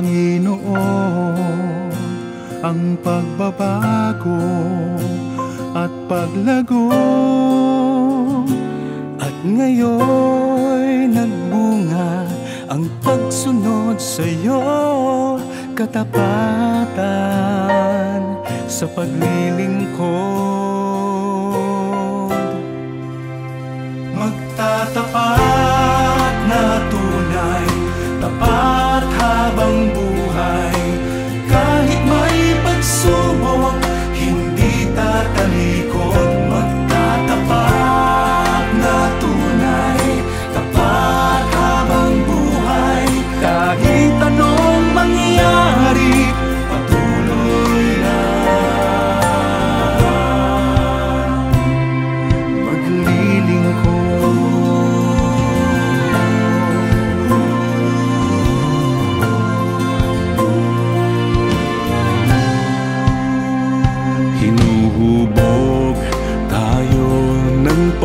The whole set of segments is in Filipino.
Panginoon ang pagbabago at paglago. At ngayon nagbunga ang pagsunod sa iyo katapatan sa paglilingkod. Magtatapat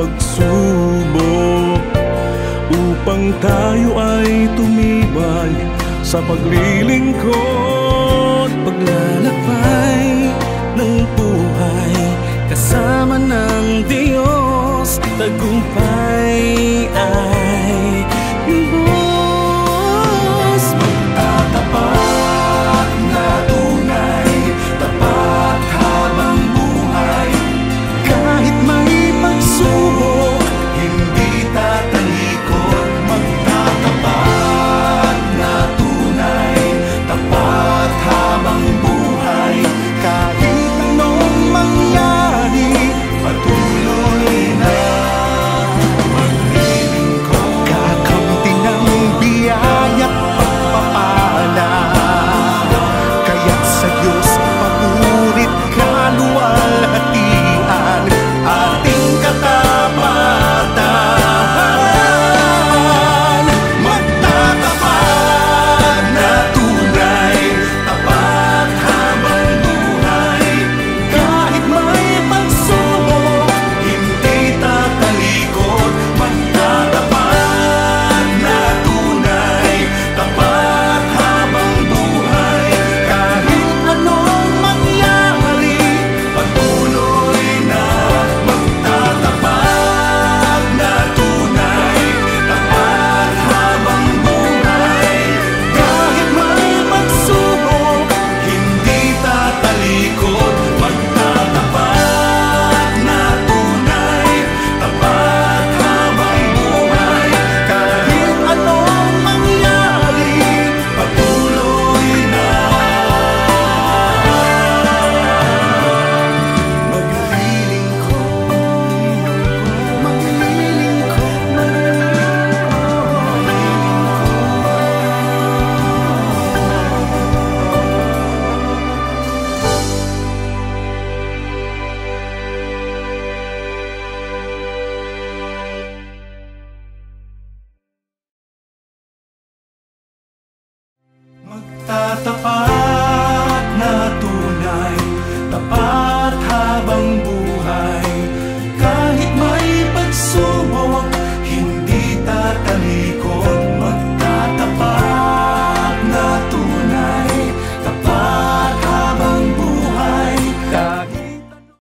pagsubok Upang tayo ay tumibay sa paglilingkod Paglalakbay ng buhay kasama ng Diyos Tagumpay Tatapad